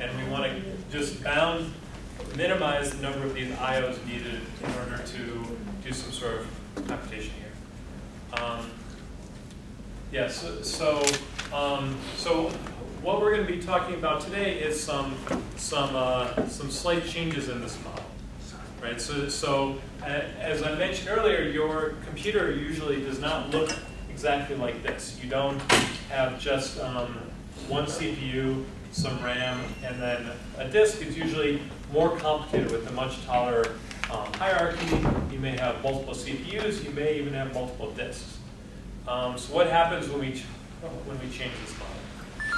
and we want to just bound, minimize the number of these IOs needed in order to do some sort of computation here. Um, yeah, so, so, um, so what we're going to be talking about today is some, some, uh, some slight changes in this model. Right, so, so as I mentioned earlier, your computer usually does not look exactly like this. You don't have just um, one CPU, some RAM, and then a disk. It's usually more complicated with a much taller um, hierarchy. You may have multiple CPUs. You may even have multiple disks. Um, so what happens when we when we change this model?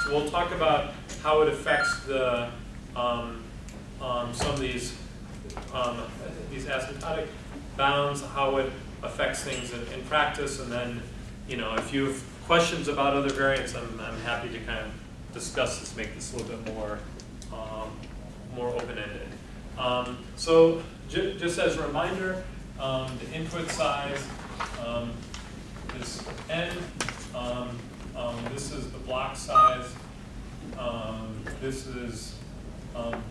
So we'll talk about how it affects the um, um, some of these um, these asymptotic bounds, how it affects things in, in, practice, and then, you know, if you have questions about other variants, I'm, I'm happy to kind of discuss this, make this a little bit more, um, more open-ended. Um, so just as a reminder, um, the input size um, is n. Um, this is the block size. this is um,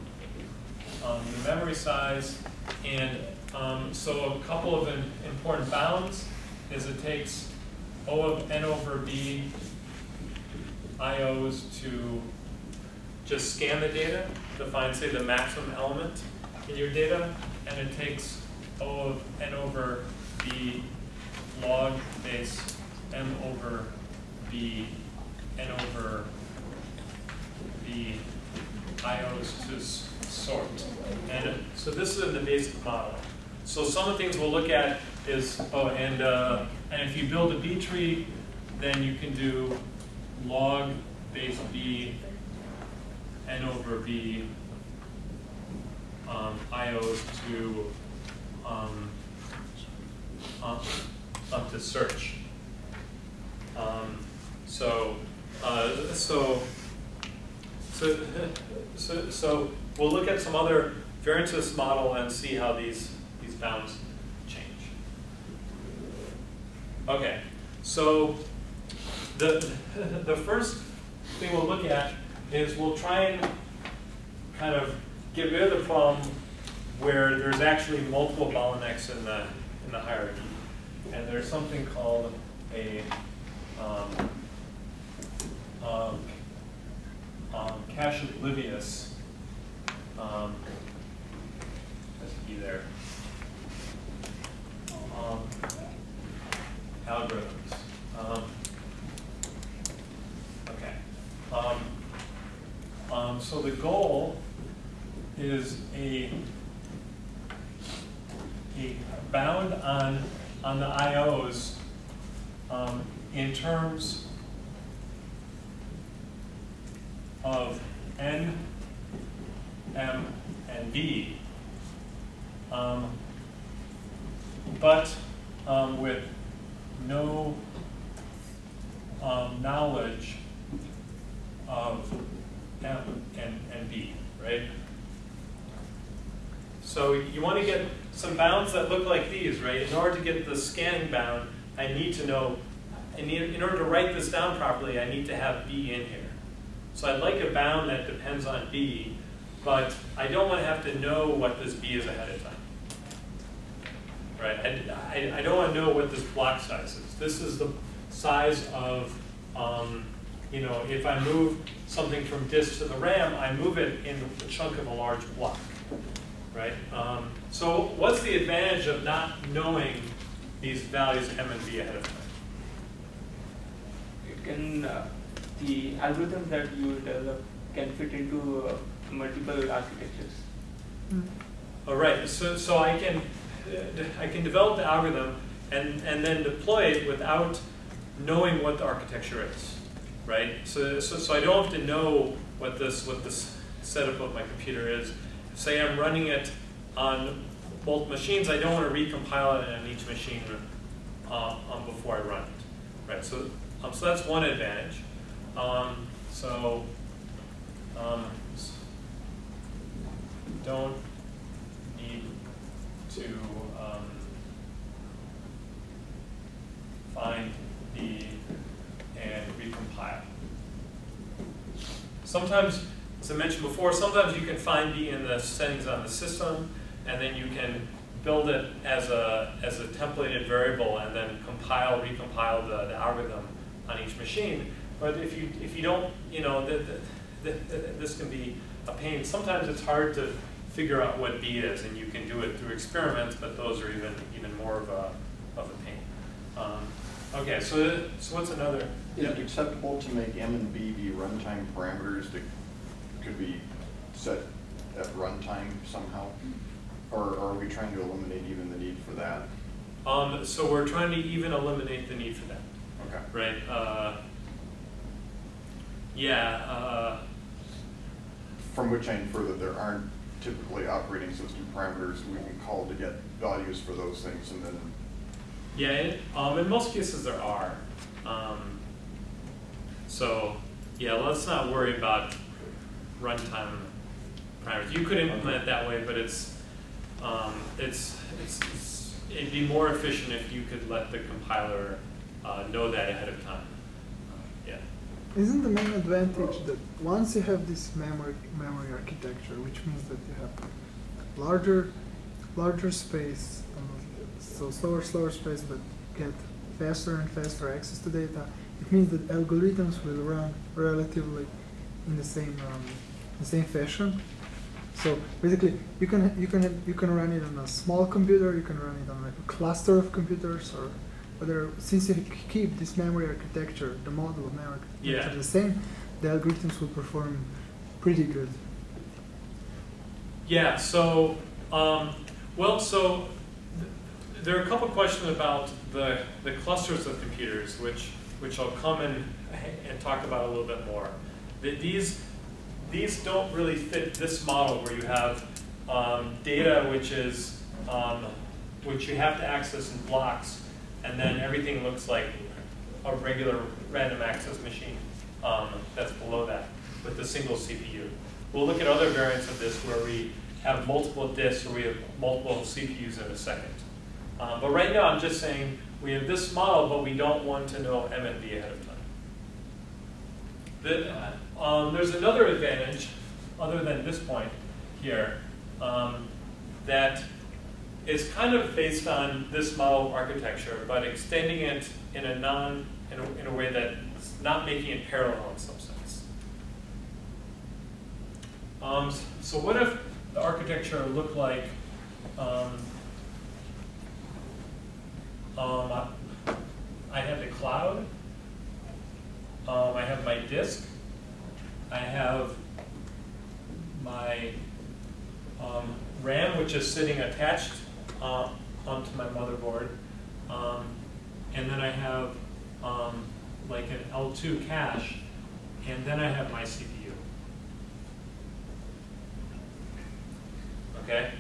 the memory size. And um, so a couple of important bounds is it takes O of n over b IOs to just scan the data to find, say, the maximum element in your data, and it takes O of n over b log base m over b n over b IOs to sort. And so this is in the basic model. So some of the things we'll look at is, oh, and, uh, and if you build a B tree, then you can do log base B n over B um, to um, up, up to search. Um, so, uh, so, so, so, so we'll look at some other variants of this model and see how these, these bounds change. Okay, so the, the first thing we'll look at is we'll try and kind of get rid of the problem where there's actually multiple bottlenecks in the, in the hierarchy. And there's something called a um, um, um, cache oblivious um, there. Um, algorithms. Um. Um, so the goal is a, a bound on, on the IOs um, in terms of n M, and B. Um, but um, with no um, knowledge of M and, and B, right? So you want to get some bounds that look like these, right? In order to get the scanning bound, I need to know, in, in order to write this down properly, I need to have B in here. So I'd like a bound that depends on B but I don't want to have to know what this B is ahead of time. Right? I, I, I don't want to know what this block size is. This is the size of, um, you know, if I move something from disk to the RAM, I move it in the chunk of a large block. Right? Um, so what's the advantage of not knowing these values M and B ahead of time? It can, uh, the algorithm that you develop can fit into uh, multiple architectures. Mm. All right, so, so I can I can develop the algorithm and, and then deploy it without knowing what the architecture is, right? So, so, so I don't have to know what this, what this setup of my computer is. Say I'm running it on both machines, I don't want to recompile it on each machine uh, um, before I run it, right? So, um, so that's one advantage. Um, so um, don't need to um, find the and recompile. Sometimes, as I mentioned before, sometimes you can find the in the settings on the system, and then you can build it as a as a templated variable, and then compile, recompile the, the algorithm on each machine. But if you if you don't, you know, the, the, this can be a pain. Sometimes it's hard to figure out what B is, and you can do it through experiments, but those are even even more of a of a pain. Um, okay, so so what's another? Is it acceptable to make M and B be runtime parameters that could be set at runtime somehow? Or are we trying to eliminate even the need for that? Um, so we're trying to even eliminate the need for that, Okay. right? Uh, yeah. Uh, From which I infer that there aren't typically operating system parameters we can call to get values for those things and then, Yeah, in, um, in most cases there are. Um, so, yeah, let's not worry about runtime parameters. You could implement it that way, but it's, um, it's, it's, it's, it'd be more efficient if you could let the compiler uh, know that ahead of time. Yeah. Isn't the main advantage that once you have this memory memory architecture, which means that you have larger larger space, um, so slower slower space, but get faster and faster access to data, it means that algorithms will run relatively in the same um, the same fashion. So basically, you can you can you can run it on a small computer, you can run it on like a cluster of computers, or whether since you keep this memory architecture, the model of memory architecture Yeah. the same, the algorithms will perform pretty good. Yeah, so, um, well, so th- there are a couple questions about the, the clusters of computers, which, which I'll come in and talk about a little bit more. Th- These, these don't really fit this model where you have um, data which is, um, which you have to access in blocks, and then everything looks like a regular random access machine um, that's below that with a single CPU. We'll look at other variants of this where we have multiple disks or we have multiple CPUs in a second. Um, but right now I'm just saying we have this model, but we don't want to know M and B ahead of time. The, um, there's another advantage, other than this point here, um, that is kind of based on this model architecture, but extending it in a non, in a, in a way that's not making it parallel in some sense. Um, so what if the architecture looked like, um, um, I- have the cloud, um, I have my disk, I have my um, RAM, which is sitting attached uh, onto my motherboard, um, and then I have um, like an L2 cache, and then I have my CPU. Okay.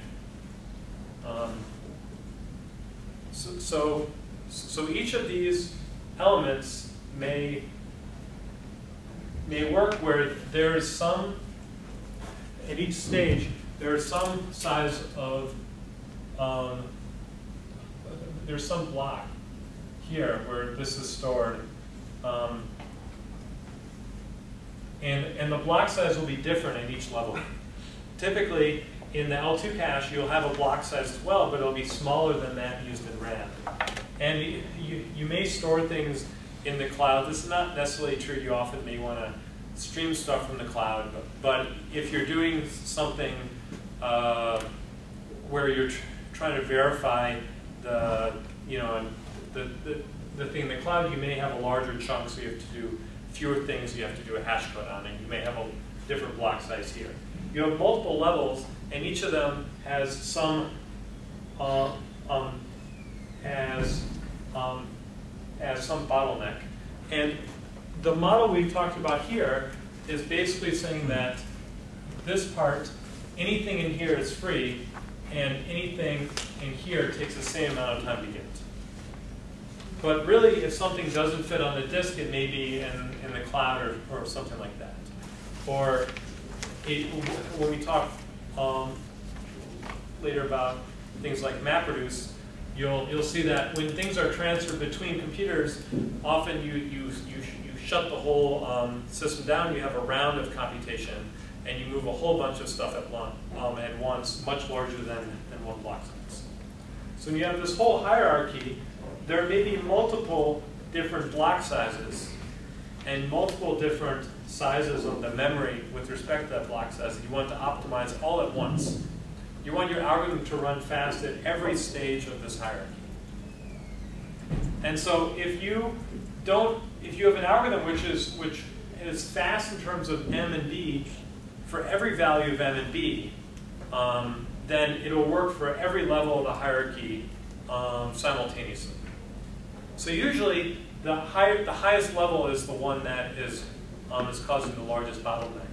So, so, so each of these elements may may work where there's some at each stage there is some size of um, there's some block here where this is stored. Um, and, and the block size will be different at each level. Typically, in the L2 cache, you'll have a block size as well, but it'll be smaller than that used in RAM. And you, you, may store things in the cloud. This is not necessarily true. You often may want to stream stuff from the cloud, but, but if you're doing something uh, where you're tr trying to verify the, you know, the, the, the thing in the cloud, you may have a larger chunk, so you have to do fewer things you have to do a hash code on, and you may have a different block size here. You have multiple levels, and each of them has some, uh, um, has, um, has some bottleneck. And the model we've talked about here is basically saying that this part, anything in here is free, and anything in here takes the same amount of time to get. But really, if something doesn't fit on the disk, it may be in, in the cloud or, or something like that. Or it, when we talk um, later about things like MapReduce, you'll, you'll see that when things are transferred between computers, often you, you, you, you shut the whole um, system down, you have a round of computation, and you move a whole bunch of stuff at one, um, at once, much larger than, than one block size. So when you have this whole hierarchy, there may be multiple different block sizes and multiple different sizes of the memory with respect to that block size you want to optimize all at once. You want your algorithm to run fast at every stage of this hierarchy. And so if you don't, if you have an algorithm which is, which is fast in terms of m and b for every value of m and b, um, then it'll work for every level of the hierarchy um, simultaneously. So usually the, high, the highest level is the one that is, um, is causing the largest bottleneck.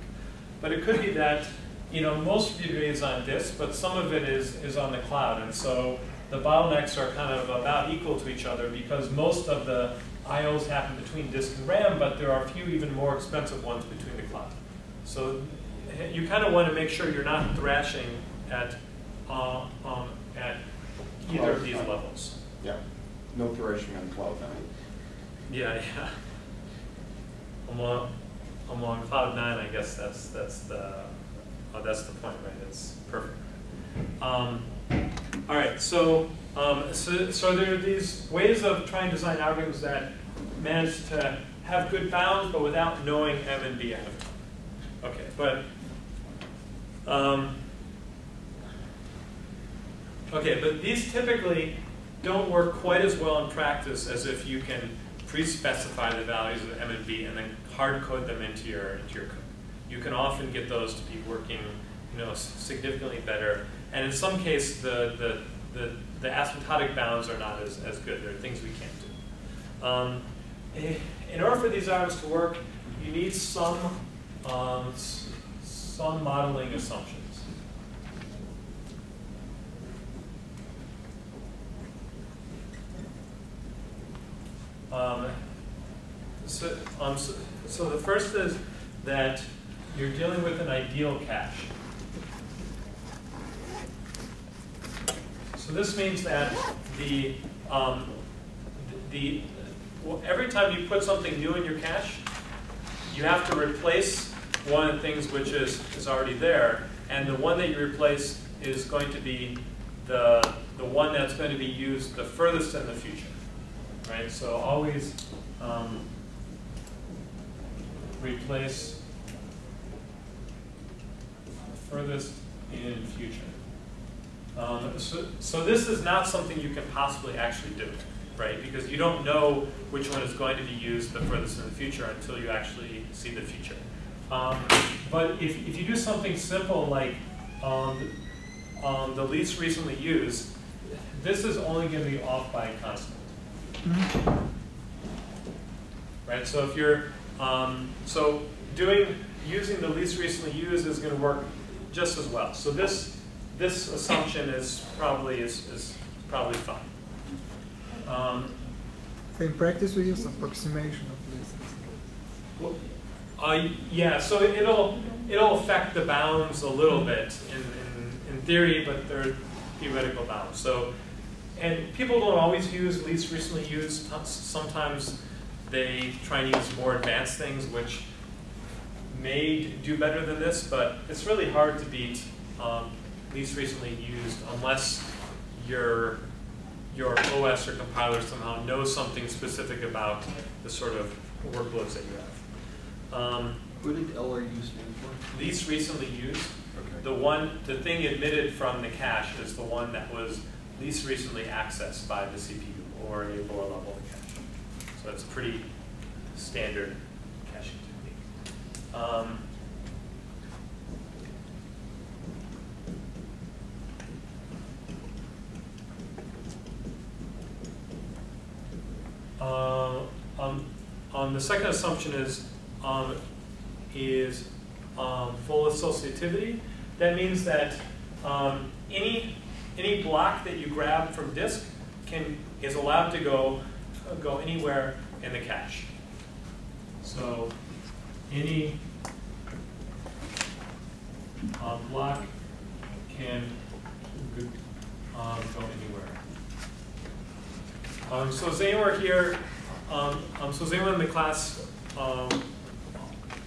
But it could be that you know, most of your data is on disk, but some of it is, is on the cloud. And so the bottlenecks are kind of about equal to each other because most of the IOs happen between disk and RAM, but there are a few even more expensive ones between the cloud. So you kind of want to make sure you're not thrashing at, uh, um, at either of these levels. Yeah, no thrashing on cloud nine. Yeah, yeah. Along, cloud nine, I guess that's, that's the, oh, that's the point, right? It's perfect. Um, all right, so, um, so, so there are these ways of trying to design algorithms that manage to have good bounds, but without knowing M and B ahead of time. Okay, but, um, okay, but these typically don't work quite as well in practice as if you can pre-specify the values of M and B and then hard code them into your into your code. You can often get those to be working, you know, significantly better. And in some case, the the the, the asymptotic bounds are not as, as good. There are things we can't do. Um, in order for these items to work, you need some um, some modeling assumptions. Um, so, um, so, so the first is that you're dealing with an ideal cache. So this means that the, um, the, well, every time you put something new in your cache, you have to replace one of the things which is, is already there, and the one that you replace is going to be the, the one that's going to be used the furthest in the future right? So always um, replace furthest in future. Um, so, so this is not something you can possibly actually do, right? Because you don't know which one is going to be used the furthest in the future until you actually see the future. Um, but if, if you do something simple like um, um, the least recently used, this is only going to be off by a constant. Right, so if you're, um, so doing, using the least recently used is going to work just as well. So this, this assumption is probably, is, is probably fine. Um, in practice, we use approximation of lists. Well, uh, yeah, so it'll, it'll affect the bounds a little bit in, in, in theory, but they're theoretical bounds. So and people don't always use least recently used. Sometimes they try and use more advanced things, which may do better than this, but it's really hard to beat um, least recently used unless your your OS or compiler somehow knows something specific about the sort of workloads that you have. Um, what did LRU stand for? Least recently used. Okay. The one, the thing admitted from the cache is the one that was least recently accessed by the CPU or a lower level of cache. So it's a pretty standard caching technique. Um, uh, um, um, the second assumption is um, is um, full associativity. That means that um, any any block that you grab from disk can is allowed to go uh, go anywhere in the cache. So any uh, block can um, go anywhere. Um, so does anyone here, um, um, so does anyone in the class um,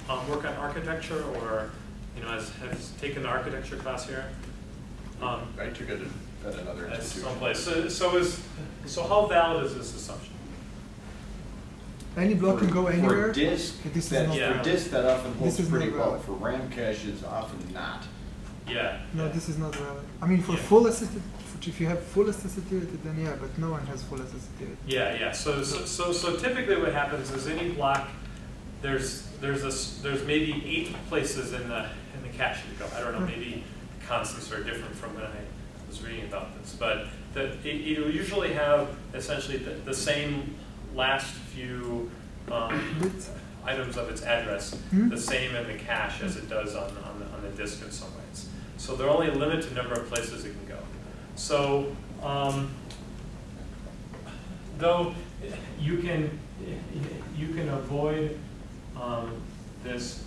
um, work on architecture or you know, has, has taken the architecture class here. Um, I took it at another at institution. someplace. So, so is, so how valid is this assumption? Any block can go anywhere. For disk, This is that, not- Yeah. for disk, that often This holds is pretty well. valid. For RAM cache, it's often not. Yeah. No, yeah. this is not valid. I mean, for Yeah. full assisted, if you have full associativity, then yeah, but no one has full associativity. Yeah, yeah, so, so, so so typically what happens is any block, there's, there's a, s- there's maybe eight places in the, in the cache to go. I don't know, maybe constants are different from when I was reading about this, but the, it, it'll usually have essentially the, the same last few, um, items of its address, Hmm? the same in the cache as it does on, on the, on the disk in some ways. So there are only a limited number of places it can go. So, um, though you can, you can avoid, um, this,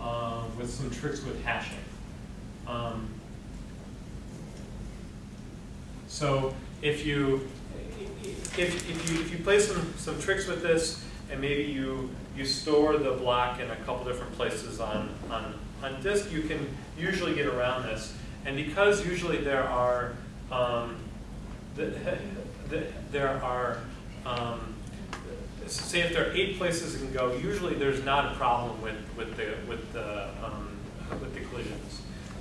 uh, with some tricks with hashing. Um, so if you, if, if you, if you play some, some tricks with this, and maybe you, you store the block in a couple different places on, on, on disk, you can usually get around this. And because usually there are, um, the, the, there are, um, say if there are eight places it can go, usually there's not a problem with, with the, with the, um, with the collisions.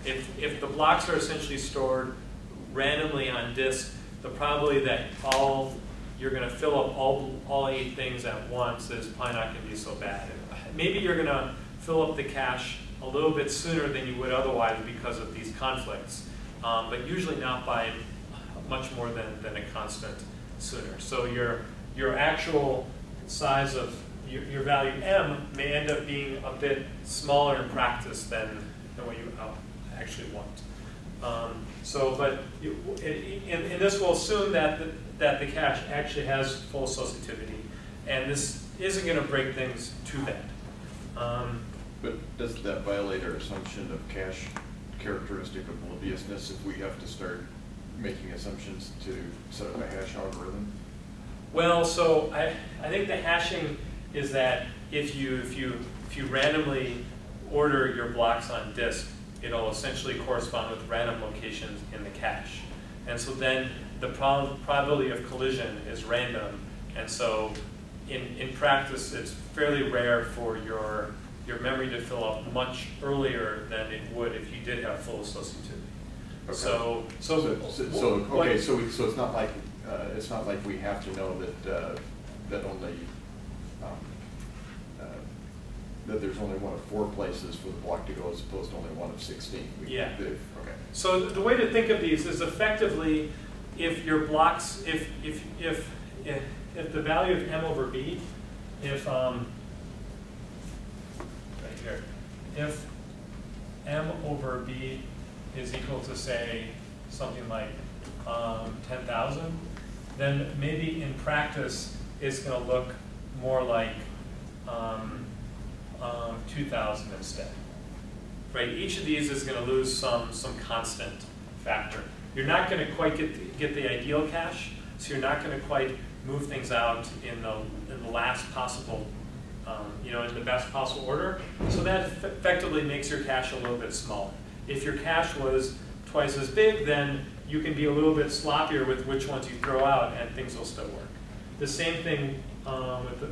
If, if the blocks are essentially stored randomly on disk, the probability that all, you're gonna fill up all, all eight things at once is probably not gonna be so bad. Maybe you're gonna fill up the cache a little bit sooner than you would otherwise because of these conflicts, um, but usually not by much more than, than a constant sooner. So your, your actual size of, your, your value m may end up being a bit smaller in practice than, than what you uh, actually want. Um, so, but you, and, and this will assume that the, that the cache actually has full associativity, and this isn't going to break things too bad. Um, But does that violate our assumption of cache characteristic of obliviousness if we have to start making assumptions to set up a hash algorithm? Well, so I, I think the hashing is that if you, if you, if you randomly order your blocks on disk, it'll essentially correspond with random locations in the cache. And so then the prob probability of collision is random. And so in, in practice, it's fairly rare for your, your memory to fill up much earlier than it would if you did have full associativity. Okay. So, so. So, so- okay, so, we- so it's not like, uh, it's not like we have to know that, uh, that only, um, that there's only one of four places for the block to go as opposed to only one of sixteen? We- Yeah. the- Okay. So the way to think of these is effectively, if your blocks, if, if, if, if, if the value of m over b, if, um, right here, if m over b is equal to say, something like, um, ten thousand, then maybe in practice, it's gonna look more like, um, um, two thousand instead right? Each of these is going to lose some, some constant factor. You're not going to quite get, the- get the ideal cache, so you're not going to quite move things out in the, in the last possible, um, you know, in the best possible order. So that eff- effectively makes your cache a little bit smaller. If your cache was twice as big, then you can be a little bit sloppier with which ones you throw out and things will still work. The same thing um, with the,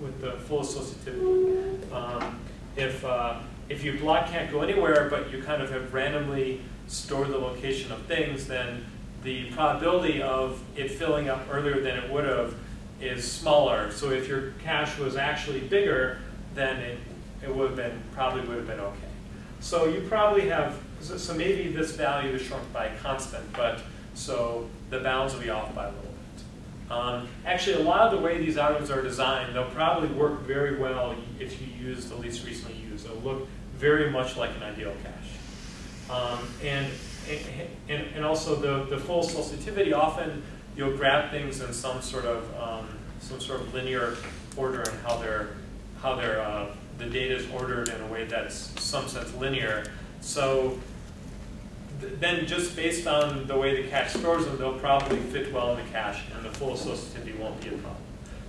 with the full associativity. Um, if, uh, if your block can't go anywhere, but you kind of have randomly stored the location of things, then the probability of it filling up earlier than it would have is smaller. So if your cache was actually bigger, then it, it would have been, probably would have been okay. So you probably have, so maybe this value is shrunk by a constant, but so the bounds will be off by a little. Um, actually, a lot of the way these algorithms are designed, they'll probably work very well if you use the least recently used. They'll look very much like an ideal cache. Um, and, and, and also the, the full associativity, often you'll grab things in some sort of, um, some sort of linear order in how they're, how they're, uh, the data is ordered in a way that's some sense linear. So then just based on the way the cache stores them, they'll probably fit well in the cache and the full associativity won't be a problem.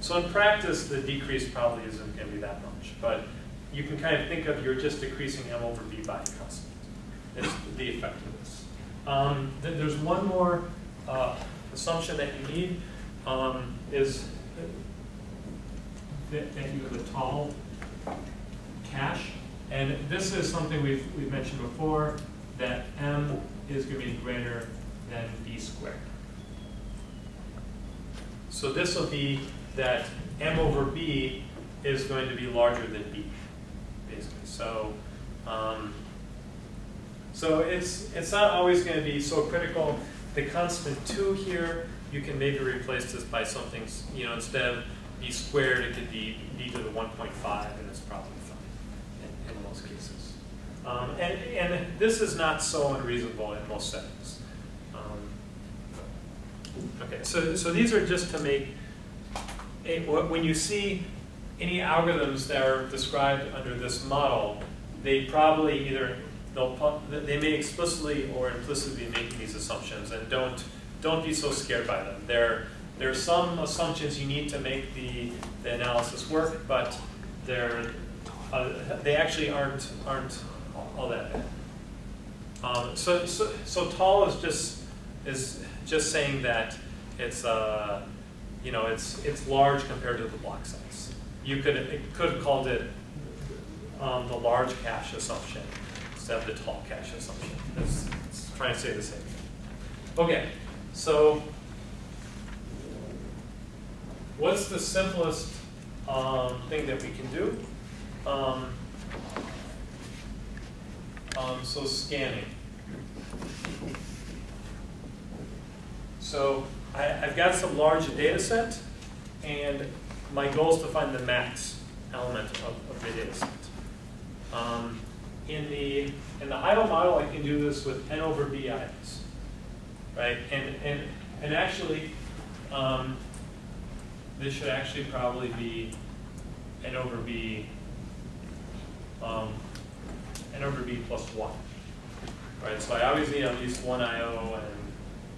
So in practice, the decrease probably isn't going to be that much. But you can kind of think of you're just decreasing m over b by a constant. Is the effect of this. Um, th- there's one more uh, assumption that you need um, is that, that you have a tall cache. And this is something we've, we've mentioned before, that m is going to be greater than b squared. So this will be that m over b is going to be larger than b, basically. So, um, so it's, it's not always going to be so critical. The constant 2 here, you can maybe replace this by something, you know, instead of b squared, it could be b to the 1.5, and it's probably fine in, in most cases. Um, and, and this is not so unreasonable in most settings. Um, Okay, so, so these are just to make, a- when you see any algorithms that are described under this model, they probably either, they may explicitly or implicitly be making these assumptions, and don't, don't be so scared by them. There, there are some assumptions you need to make the, the analysis work, but they're, uh, they actually aren't, aren't all that bad. Um, so, so, so tall is just, is just saying that it's, uh, you know, it's, it's large compared to the block size. You could, it could have called it, um, the large cache assumption instead of the tall cache assumption. It's, it's trying to say the same thing. Okay, so what's the simplest, um, thing that we can do? Um, um, so scanning. So I, I've got some large data set, and my goal is to find the max element of, of the data set. Um, in the in the idle model, I can do this with n over b items, right? And and and actually, um, this should actually probably be n over b um, n over b plus one, right? So I always need at least one IO and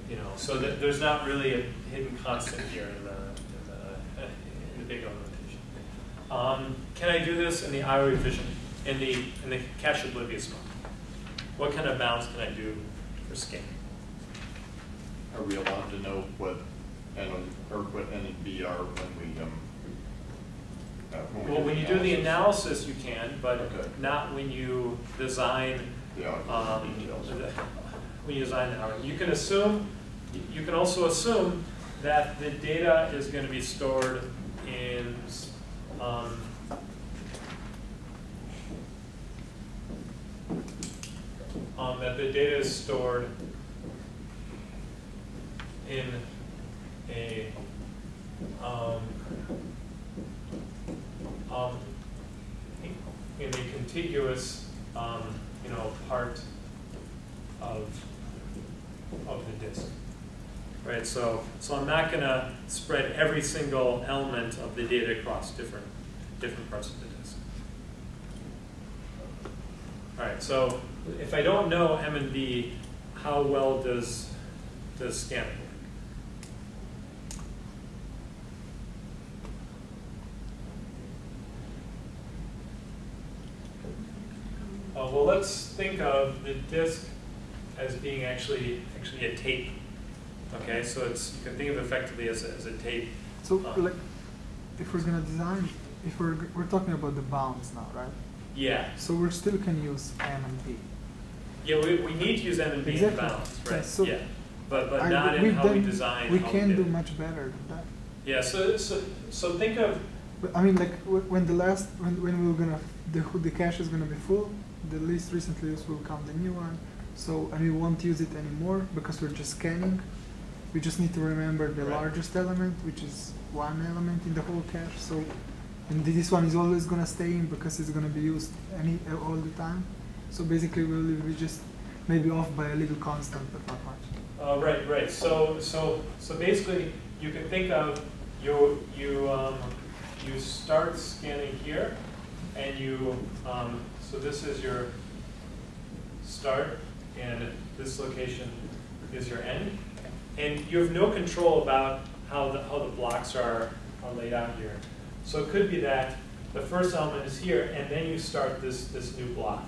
you know, so that there's not really a hidden constant here in the, in the, in the big implementation. Um, can I do this in the IO efficient, in the, in the cache oblivious mode? What kind of bounds can I do for scanning? Are we allowed to know what N, or what N and B are when we, um, uh, we Well, when you do the analysis, you can, but Okay. not when you design, Yeah, um, details. the- when you design the algorithm. You can assume, you can also assume that the data is going to be stored in, um, um, that the data is stored in a, um, um, in a contiguous, um, you know, part of, of the disk. Right, so, so I'm not gonna spread every single element of the data across different, different parts of the disk. All right, so if I don't know M and B, how well does, does scanning work? Uh, well, let's think of the disk as being actually, actually a tape. Okay, so it's, you can think of it effectively as a, as a tape. So, Uh, like, if we're gonna design, if we're, we're talking about the bounds now, right? Yeah, So we still can use M and B. yeah, we, we need to use M and B in Exactly. bounds, Yeah, right? so Yeah, but, but I- not in we've how we design. We can did do much better than that. Yeah, so, so, so think of, But I mean, like when the last, when, when we we're gonna, the the cache is gonna be full, the least recently used will count the new one. So and we won't use it anymore because we're just scanning. We just need to remember the Right. largest element, which is one element in the whole cache. So and this one is always gonna stay in because it's gonna be used any all the time. So basically, we'll we just maybe off by a little constant, but not much. uh, right, right, so, so, so basically, you can think of, you, you, um, you start scanning here, and you, um, so this is your start, and this location is your end. And you have no control about how the, how the blocks are, are laid out here. So it could be that the first element is here, and then you start this, this new block.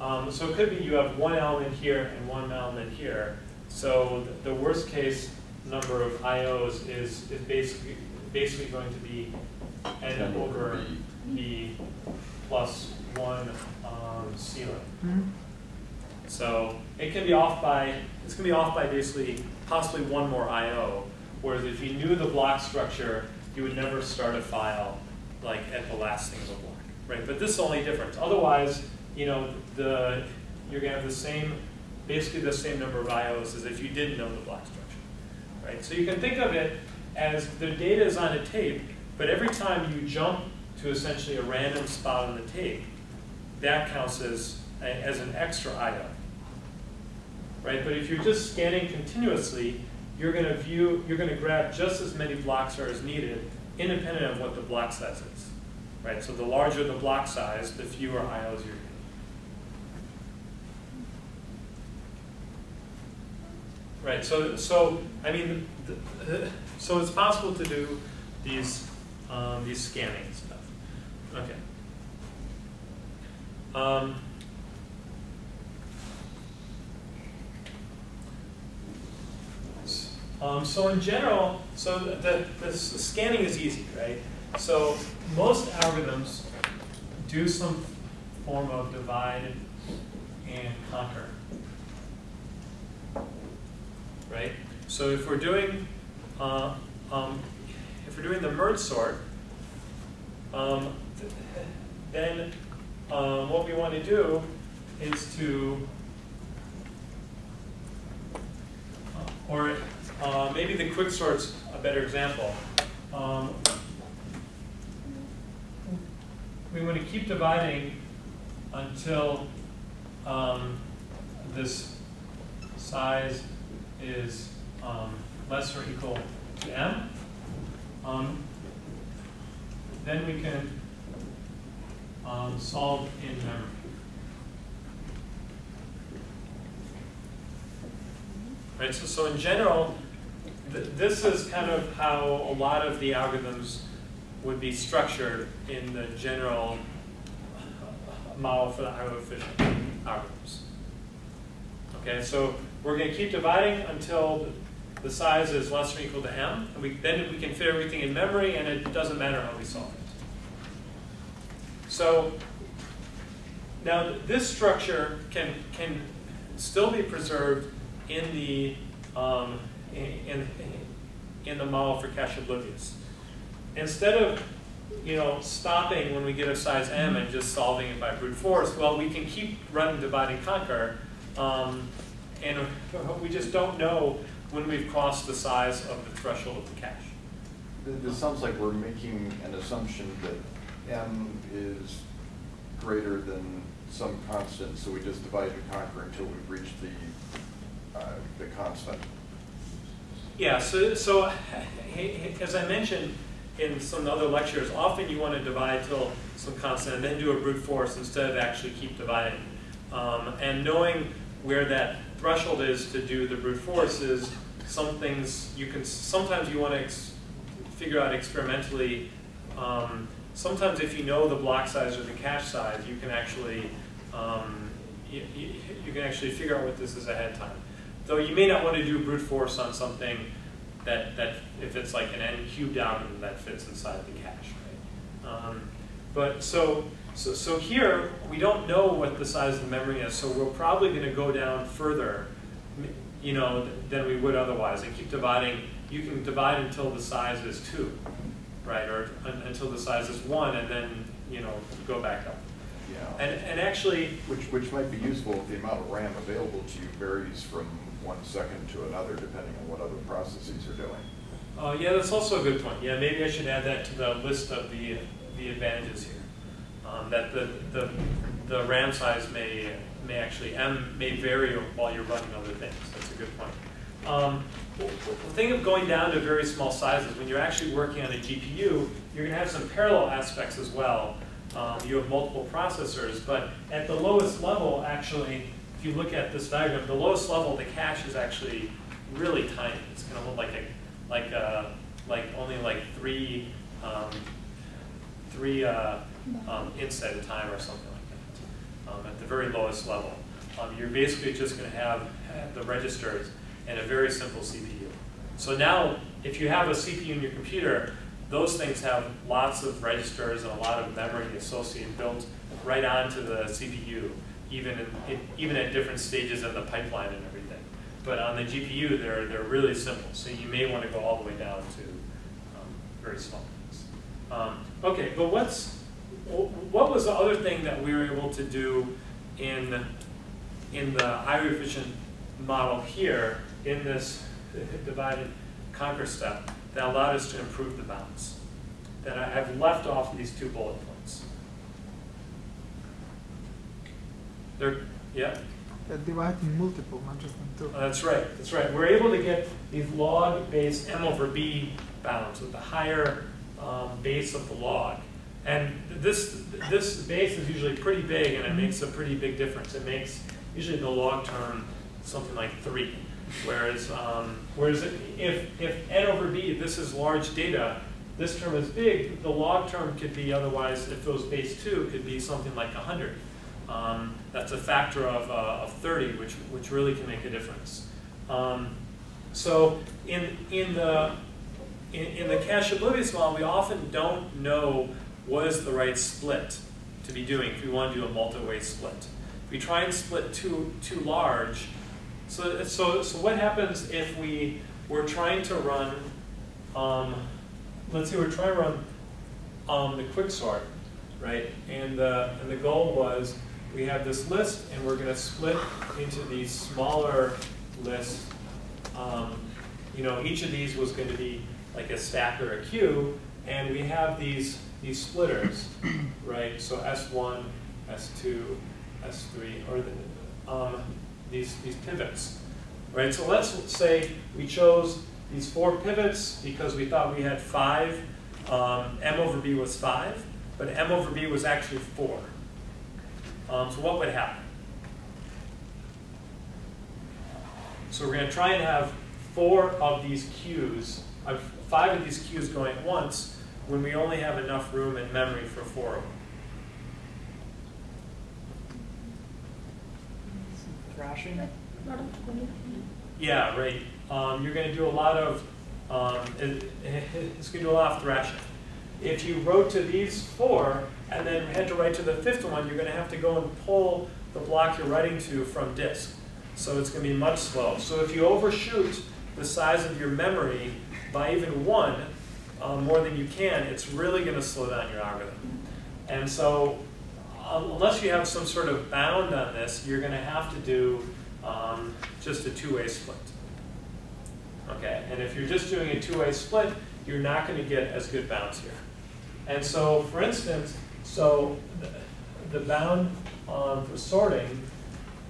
Um, so it could be you have one element here and one element here. So th- the worst case number of IOs is, is basically, basically going to be n N over over b plus one um, ceiling. Hmm? So it can be off by, it's gonna be off by basically possibly one more IO. Whereas if you knew the block structure, you would never start a file like at the last thing of a block, right? But this is the only difference. Otherwise, you know, the, you're gonna have the same, basically the same number of IOs as if you didn't know the block structure, right? So you can think of it as the data is on a tape, but every time you jump to essentially a random spot on the tape, that counts as, as an extra IO right? But if you're just scanning continuously, you're going to view, you're going to grab just as many blocks are as needed, independent of what the block size is, right? So the larger the block size, the fewer IOs you're. Right. So, so I mean, the, so it's possible to do these um, these scanning stuff. Okay. Um, Um, so in general, so the, the, the scanning is easy, right? So most algorithms do some form of divide and conquer, right? So if we're doing, uh, um, if we're doing the merge sort, um, th- then um, what we want to do is to Uh, Or uh, maybe the quick sort's a better example. Um, we want to keep dividing until um, this size is um, less or equal to m. Um, then we can um, solve in memory. Right, so, so in general, th this is kind of how a lot of the algorithms would be structured in the general model for the IO efficient algorithms. Okay, so we're going to keep dividing until the size is less than or equal to m, and we, then we can fit everything in memory, and it doesn't matter how we solve it. So now this structure can can still be preserved in the um, in, in the model for cache oblivious. Instead of you know stopping when we get a size m and just solving it by brute force, well we can keep running divide and conquer, um, and we just don't know when we've crossed the size of the threshold of the cache. Th- This sounds like we're making an assumption that m is greater than some constant, so we just divide and conquer until we've reached the, uh, the constant. Yeah, so, so as I mentioned in some other lectures, often you want to divide till some constant and then do a brute force instead of actually keep dividing. Um, and knowing where that threshold is to do the brute force is some things you can, sometimes you want to figure out experimentally. Um, sometimes if you know the block size or the cache size, you can actually, um, you, you, you can actually figure out what this is ahead of time. Though you may not want to do brute force on something that, that if it's like an n cubed algorithm that fits inside the cache, right? Um, but so, so, so here, we don't know what the size of the memory is, so we're probably going to go down further, you know, than we would otherwise, and keep dividing. You can divide until the size is two, right, or un until the size is one, and then, you know, go back up. Yeah. And, and actually, Which, which might be useful if the amount of RAM available to you varies from one second to another, depending on what other processes are doing. Uh, yeah, that's also a good point. Yeah, maybe I should add that to the list of the, the advantages here. Um, that the, the, the RAM size may, may actually, M may vary while you're running other things. That's a good point. Um, the thing of going down to very small sizes, when you're actually working on a GPU, you're going to have some parallel aspects as well. Um, you have multiple processors, but at the lowest level, actually, if you look at this diagram, the lowest level, the cache is actually really tiny. It's going to look like a, like a, like only like three, um, three uh, um, at a time or something like that, um, at the very lowest level. Um, you're basically just going to have the registers and a very simple CPU. So now, if you have a CPU in your computer, those things have lots of registers and a lot of memory associated built right onto the CPU, even in, in, even at different stages of the pipeline and everything. But on the GPU, they're they're really simple. So you may want to go all the way down to um, very small things. Um, okay, but what's wh- what was the other thing that we were able to do in in the highly efficient model here in this divided conquer step that allowed us to improve the bounds? That I have left off these two bullet points. They're yeah. Uh, divide in multiple, not just in two. Uh, That's right, that's right. We're able to get these log-based M over B bounds with the higher um, base of the log. And this, this base is usually pretty big and it makes a pretty big difference. It makes usually in the log term something like three. Whereas, um, whereas if, if N over B, this is large data, this term is big, the log term could be otherwise, if it was base two, could be something like 100. Um, that's a factor of, uh, of 30, which, which really can make a difference. Um, so in, in, the, in, in the cache oblivious model, we often don't know what is the right split to be doing if we want to do a multi-way split. If we try and split too, too large, so, so, so what happens if we were trying to run, um, let's say we're trying to run um, the quick sort, right? And the, and the goal was we have this list and we're going to split into these smaller lists. Um, you know, each of these was going to be like a stack or a queue, and we have these these splitters, right? So S1, S2, S3, or the, um, these these pivots, right? So let's say we chose these four pivots because we thought we had five. Um, M over B was five, but M over B was actually four. Um, so what would happen? So we're going to try and have four of these uh, five of these queues going at once when we only have enough room in memory for four of them. Thrashing? Yeah, right. Um, you're going to do a lot of, um, it, it's going to do a lot of thrashing. If you wrote to these four and then had to write to the fifth one, you're going to have to go and pull the block you're writing to from disk. So it's going to be much slow. So if you overshoot the size of your memory by even one, um, more than you can, it's really going to slow down your algorithm. And so unless you have some sort of bound on this, you're going to have to do um, just a two-way split. Okay, and if you're just doing a two-way split, you're not going to get as good bounds here. And so, for instance, so the, the bound um, for sorting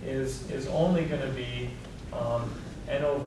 is, is only going to be um, n over